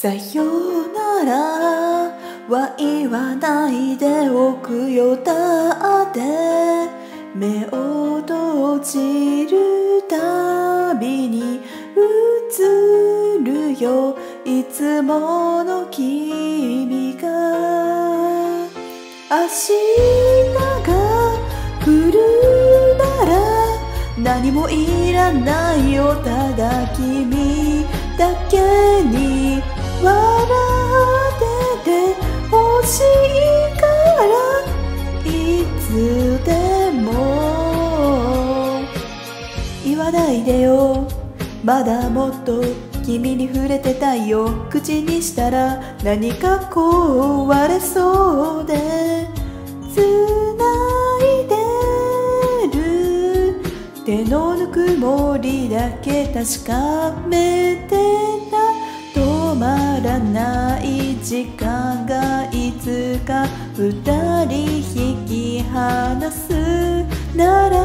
さよなら。は言わないでおくよ。だって目を閉じるたびに映るよ。いつもの君が明日が来るなら何もいらないよ。ただ君だけに笑ってて欲しいからいつでも言わないでよ。まだもっと君に触れてたいよ。口にしたら何か壊れそうで。繋いでる。手のぬくもりだけ確かめて。ない時間がいつか二人引き離すなら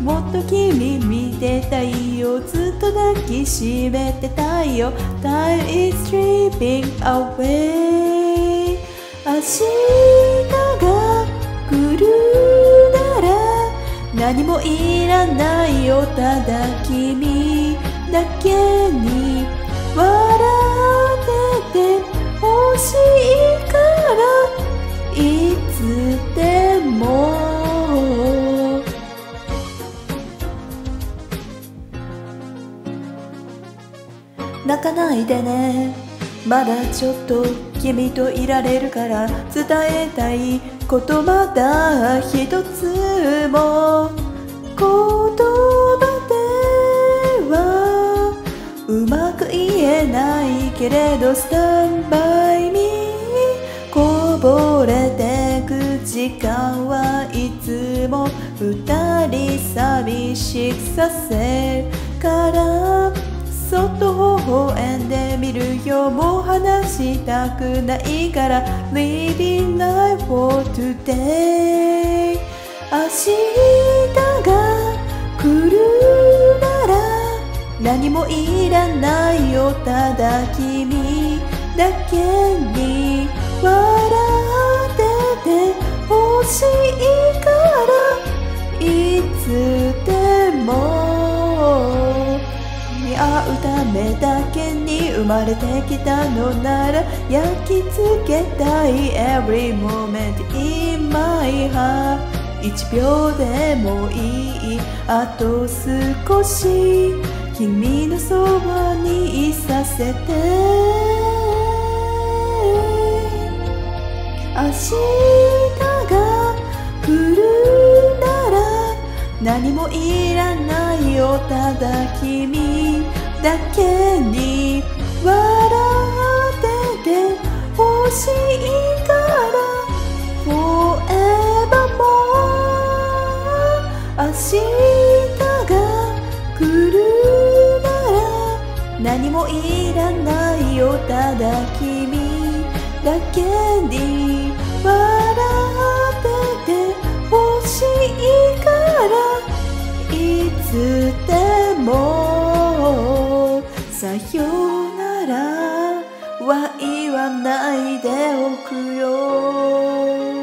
もっと君見てたいよずっと抱きしめてたいよ。Time is slipping away 明日が来るなら何もいらないよ。ただ君だけに笑ってて欲しいからいつでも。泣かないでね。まだちょっと君といられるから伝えたいことまだ一つも。言葉ではうまく言えないけれどスタンバイ時間はいつも二人寂しくさせるからそっと微笑んでみるよもう話したくないから Living life for today 明日が来るなら何もいらないよただ君だけ。見合うためだけに生まれてきたのなら焼き付けたい。Every moment in my heart. 1秒でもいい。あと少し君のそばにいさせて。明日何もいらないよただ君だけに笑ってて欲しいから Forever more 明日が来るなら何もいらないよただ君だけに笑わないでおくよ」